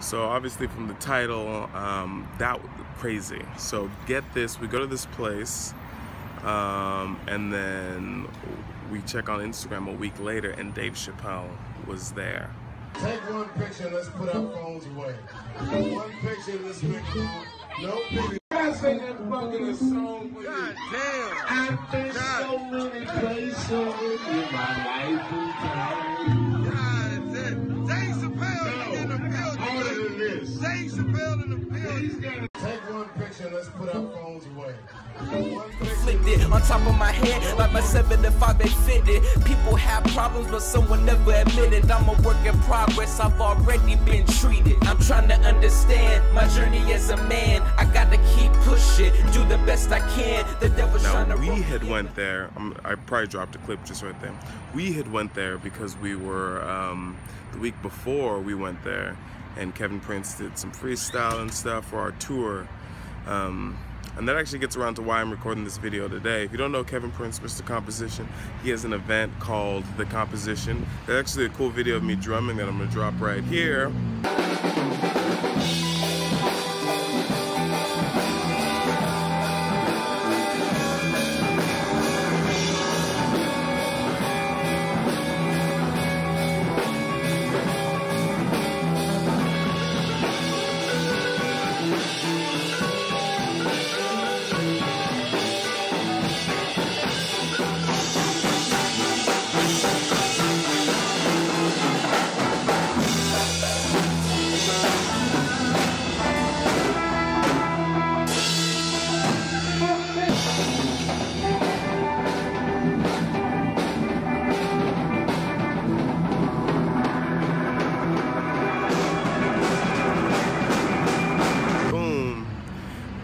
So obviously from the title, um, that crazy. So get this, we go to this place, um, and then we check on Instagram a week later, and Dave Chappelle was there. Take one picture, let's put our phones away. One picture, let's make no picture. I sing that fucking song for God you. damn! I've been so many places in my life and time. Chappelle in the building. He's one picture, let's put our phones away. One flipped it on top of my head like my 7 to 5 they fitted. People have problems, but someone never admitted. I'm a work in progress, I've already been treated. I'm trying to understand my journey as a man. I gotta keep pushing, do the best I can. The devil's trying Now to we had me went there. Um, I probably dropped a clip just right there. We had went there because we were um, the week before we went there, and Kevin Prince did some freestyle and stuff for our tour. Um, and that actually gets around to why I'm recording this video today. If you don't know Kevin Prince, Mr. Composition, he has an event called The Composition. There's actually a cool video of me drumming that I'm gonna drop right here.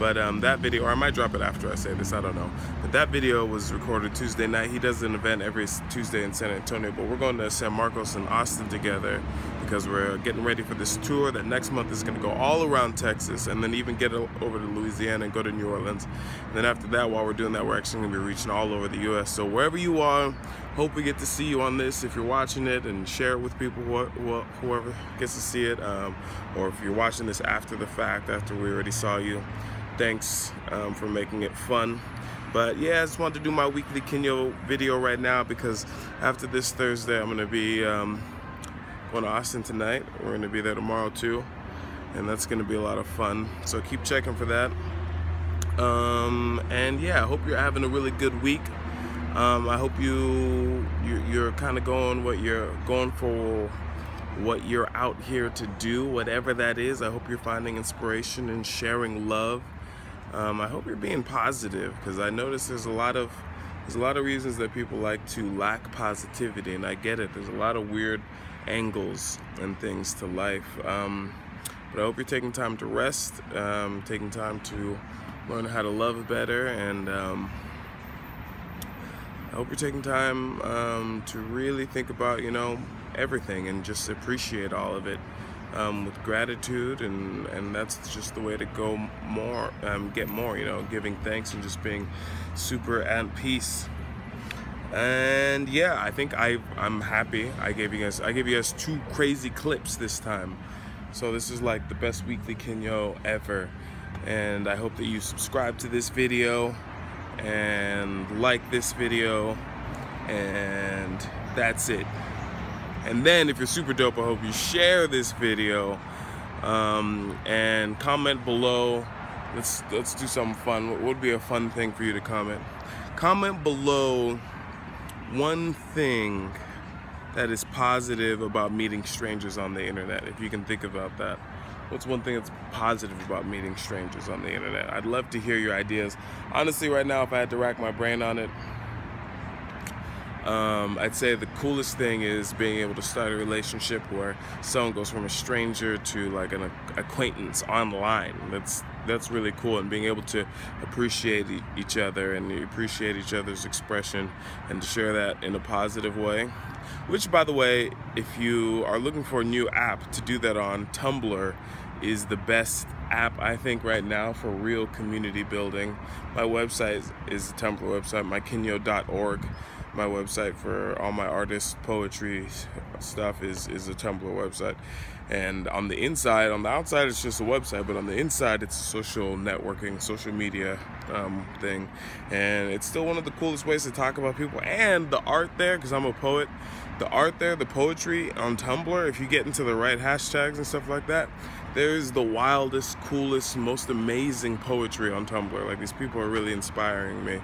But um, that video, or I might drop it after I say this, I don't know. But that video was recorded Tuesday night. He does an event every Tuesday in San Antonio, but we're going to San Marcos and Austin together because we're getting ready for this tour that next month is going to go all around Texas and then even get over to Louisiana and go to New Orleans. And then after that, while we're doing that, we're actually going to be reaching all over the U.S. So wherever you are, hope we get to see you on this if you're watching it and share it with people, wh- wh- whoever gets to see it. Um, or if you're watching this after the fact, after we already saw you thanks um, for making it fun. But yeah, I just wanted to do my weekly Kinyo video right now because after this Thursday, I'm gonna be um, going to Austin tonight. We're gonna be there tomorrow too, and that's gonna be a lot of fun. So keep checking for that. Um, and yeah, I hope you're having a really good week. Um, I hope you you're, you're kind of going what you're going for what you're out here to do, whatever that is. I hope you're finding inspiration and sharing love. Um, I hope you're being positive because I notice there's a lot of there's a lot of reasons that people like to lack positivity, and I get it. There's a lot of weird angles and things to life. Um, but I hope you're taking time to rest, um, taking time to learn how to love better, and um, I hope you're taking time um, to really think about, you know, everything and just appreciate all of it um, with gratitude, and and that's just the way to go more, um, get more, you know, giving thanks and just being super at peace. And yeah, I think I I'm happy. I gave you guys I gave you guys two crazy clips this time. So this is like the best weekly Kinyo ever. And I hope that you subscribe to this video and like this video and that's it. And then if you're super dope, I hope you share this video um, and comment below. Let's let's do something fun. What would be a fun thing for you to comment? Comment below one thing that is positive about meeting strangers on the internet, if you can think about that. What's one thing that's positive about meeting strangers on the internet? I'd love to hear your ideas. Honestly, right now, if I had to rack my brain on it, um, I'd say the coolest thing is being able to start a relationship where someone goes from a stranger to like an acquaintance online. That's that's really cool, and being able to appreciate e- each other and appreciate each other's expression, and to share that in a positive way. Which, by the way, if you are looking for a new app to do that on, Tumblr is the best app I think right now for real community building. My website is, is the Tumblr website, mykinyo.org. my website for all my artist poetry stuff is is a Tumblr website. And on the inside, on the outside, it's just a website, but on the inside, it's a social networking, social media um, thing. And it's still one of the coolest ways to talk about people. And the art there, because I'm a poet, the art there, the poetry on Tumblr, if you get into the right hashtags and stuff like that, there's the wildest, coolest, most amazing poetry on Tumblr. Like these people are really inspiring me.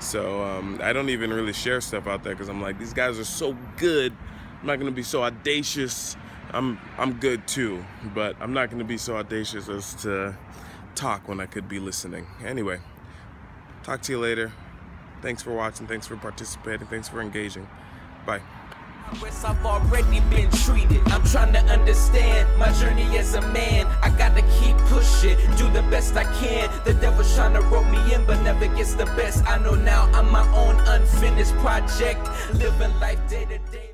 So um, I don't even really share stuff out there because I'm like, these guys are so good. I'm not gonna be so audacious. I'm I'm good too, but I'm not gonna be so audacious as to talk when I could be listening. Anyway, talk to you later. Thanks for watching. Thanks for participating. Thanks for engaging. Bye. I've already been treated. I'm trying to understand my journey as a man. I gotta pushing, do the best I can. The devil's trying to rope me in, but never gets the best. I know now I'm my own unfinished project, living life day to day.